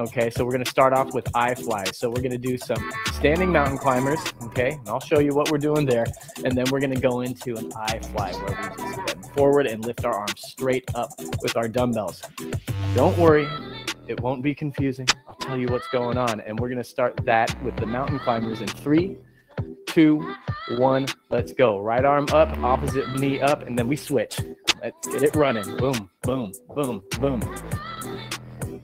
Okay, so we're gonna start off with I flies. So we're gonna do some standing mountain climbers. Okay, and I'll show you what we're doing there, and then we're gonna go into an I fly where we just bend forward and lift our arms straight up with our dumbbells. Don't worry, it won't be confusing. I'll tell you what's going on, and we're gonna start that with the mountain climbers in three, two, one. Let's go. Right arm up, opposite knee up, and then we switch. Let's get it running. Boom, boom, boom, boom.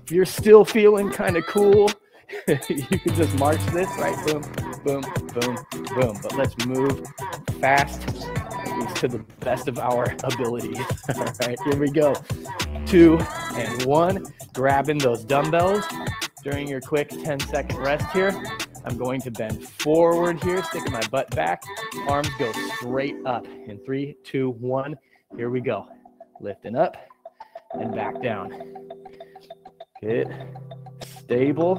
If you're still feeling kind of cool, you can just march this, right? Boom, boom, boom, boom. But let's move fast, to the best of our ability. All right, here we go. Two and one. Grabbing those dumbbells during your quick 10 second rest here. I'm going to bend forward here, sticking my butt back. Arms go straight up in three, two, one. Here we go. Lifting up and back down. Good. Stable,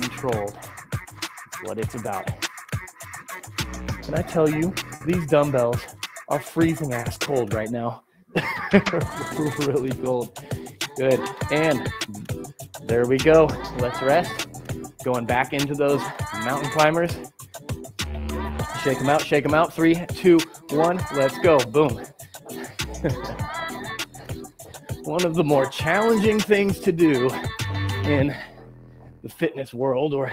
controlled. That's what it's about. Can I tell you, these dumbbells are freezing ass cold right now. really cold. Good. And there we go. Let's rest. Going back into those mountain climbers. Shake them out, shake them out. Three, two, one. Let's go. Boom. One of the more challenging things to do in the fitness world or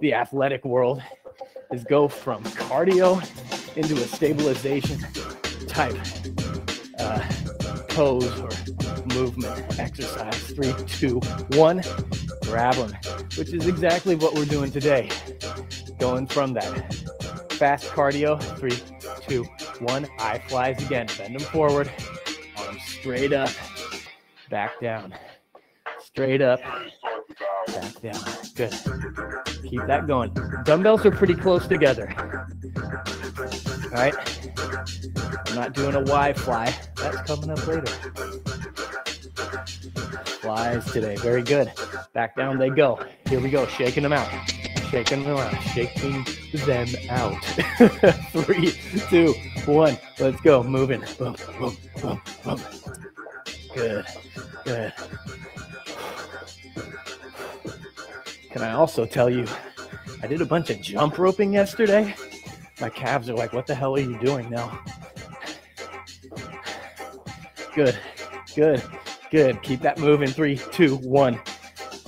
the athletic world is go from cardio into a stabilization type uh, pose or movement exercise. Three, two, one, grab them, which is exactly what we're doing today. Going from that fast cardio, three, two, one, I flies again. Bend them forward, arms straight up, back down, straight up, back down. Good. Keep that going. Dumbbells are pretty close together. All right. I'm not doing a Y fly. That's coming up later. Flies today. Very good. Back down they go. Here we go. Shaking them out. Shaking them out. Shaking them out. Three, two, one. Let's go. Moving. Boom, boom, boom, boom. Good. Good. Can I also tell you, I did a bunch of jump roping yesterday. My calves are like, what the hell are you doing now? Good, good, good. Keep that moving. Three, two, one.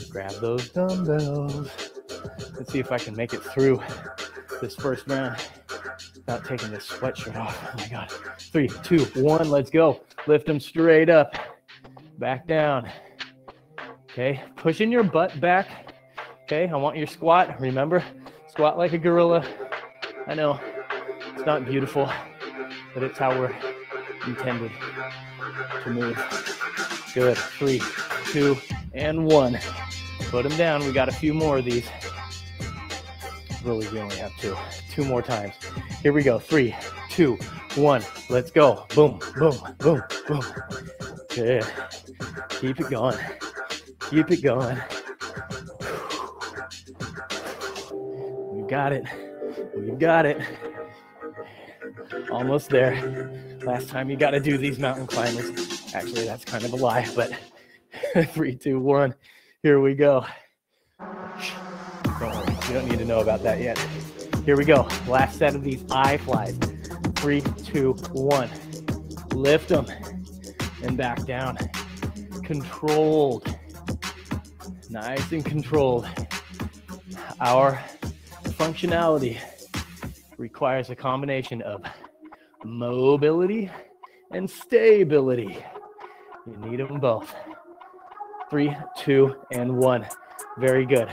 Grab those dumbbells. Let's see if I can make it through this first round without taking this sweatshirt off. Oh my God. Three, two, one. Let's go. Lift them straight up. Back down. Okay. Pushing your butt back. Okay. I want your squat. Remember, squat like a gorilla. I know it's not beautiful, but it's how we're intended to move. Good. Three, two, and one. Put them down. We got a few more of these. Really, we only have two. Two more times. Here we go. Three, two, one. Let's go. Boom, boom, boom, boom. Good. Keep it going. Keep it going. We got it. We got it. Almost there. Last time you got to do these mountain climbers. Actually, that's kind of a lie, but three, two, one. Here we go. Don't worry, you don't need to know about that yet. Here we go. Last set of these I flies. Three, two, one. Lift them and back down. Controlled. Nice and controlled. Our functionality requires a combination of mobility and stability. You need them both. Three, two, and one. Very good.